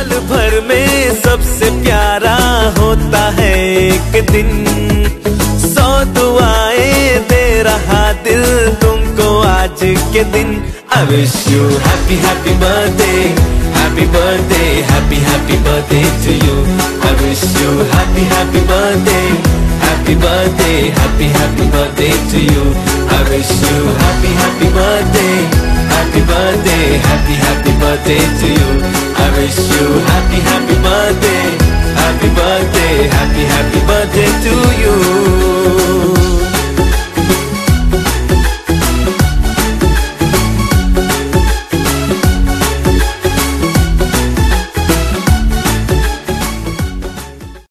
साल भर में सबसे प्यारा होता है एक दिन सौ दुआएँ दे रहा दिल तुमको आज के दिन I wish you happy happy birthday Happy birthday happy happy birthday to you I wish you happy happy birthday Happy birthday happy happy birthday to you I wish you happy happy birthday Happy birthday happy happy birthday to you I wish you